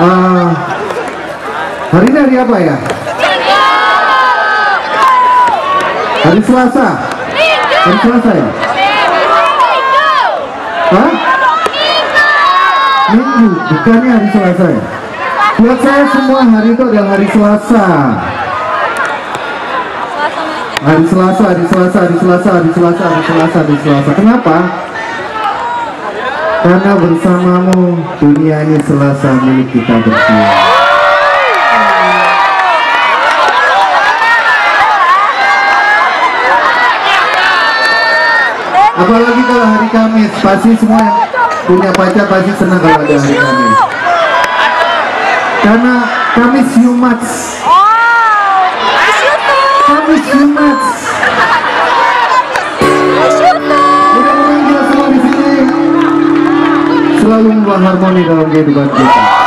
Eh, hari ini hari apa ya? Hari Selasa. Hari Selasa ya? Hah? Minggu, bukannya hari Selasa ya? Buat saya semua hari itu adalah hari Selasa. Hari Selasa, hari Selasa, hari Selasa, hari Selasa, hari Selasa, hari Selasa. Kenapa? Karena bersamamu dunia ini Selasa milik kita berdua. Apalagi kalau hari Kamis, pasti semua yang punya pacar pasti senang kalau ada hari Kamis. Karena Kamis Jumat, Kamis Jumat. Mudah-mudahan selalu membawa harmoni dalam kehidupan kita.